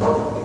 Amen.